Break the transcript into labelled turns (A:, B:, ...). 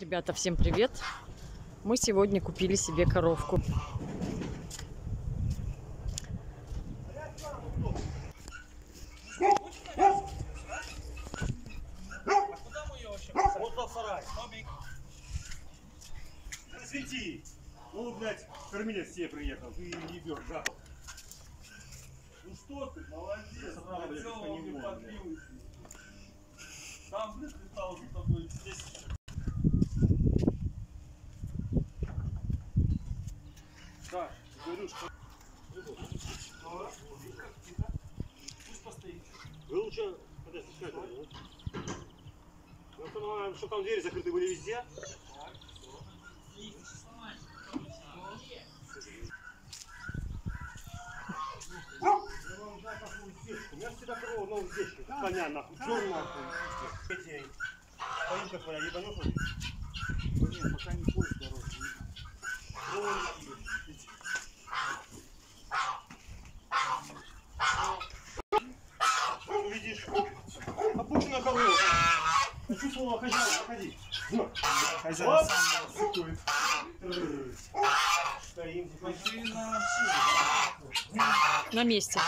A: Ребята, всем привет! Мы сегодня купили себе коровку.
B: Свети. Ну, блядь, кормилец тебе приехал. Ты ебешь, жахал.
C: Ну что ты, молодец,
B: блядь, блядь.
C: Там, блядь, летал здесь. Так, говорю, что... Пусть постоит.
B: Вы лучше, подожди, что это? Ну, понимаем, что там двери закрыты были везде. У меня всегда корова в новых здесь, коня нахуй, черный нахуй. Эти, поимка твоя, ебанешь он?
C: Нет, пока не
B: Я чувствовала хозяина, выходи.
C: Хозяин
B: Оп.
C: сам сыкует.
B: Стоим, типа.
C: Машина.
A: На месте.